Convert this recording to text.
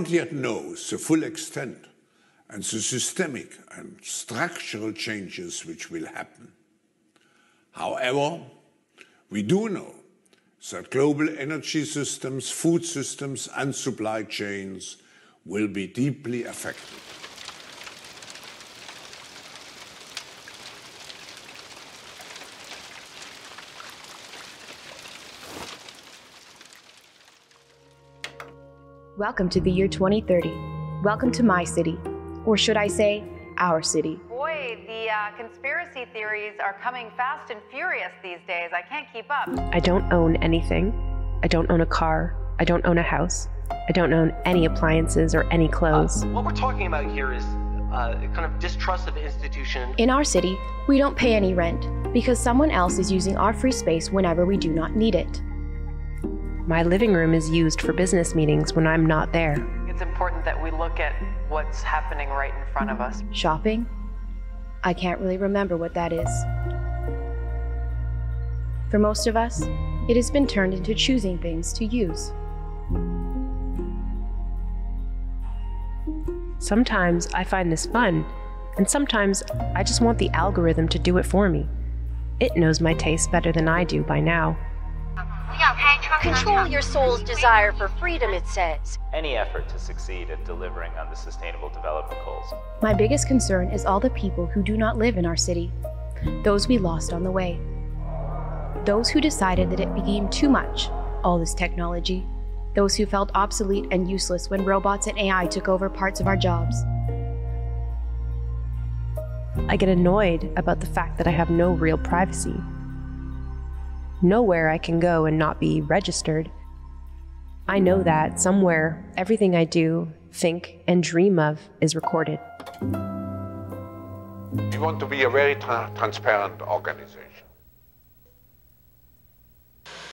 not yet know the full extent and the systemic and structural changes which will happen. However, we do know that global energy systems, food systems, and supply chains will be deeply affected. Welcome to the year 2030. Welcome to my city, or should I say, our city. Boy, the uh, conspiracy theories are coming fast and furious these days. I can't keep up. I don't own anything. I don't own a car. I don't own a house. I don't own any appliances or any clothes. Uh, what we're talking about here is uh, kind of distrust of institution. In our city, we don't pay any rent because someone else is using our free space whenever we do not need it. My living room is used for business meetings when I'm not there. It's important that we look at what's happening right in front of us. Shopping? I can't really remember what that is. For most of us, it has been turned into choosing things to use. Sometimes I find this fun, and sometimes I just want the algorithm to do it for me. It knows my tastes better than I do by now. Control your soul's desire for freedom, it says. Any effort to succeed at delivering on the Sustainable Development Goals. My biggest concern is all the people who do not live in our city, those we lost on the way. Those who decided that it became too much, all this technology. Those who felt obsolete and useless when robots and AI took over parts of our jobs. I get annoyed about the fact that I have no real privacy nowhere I can go and not be registered. I know that somewhere everything I do, think, and dream of is recorded. We want to be a very tra transparent organization.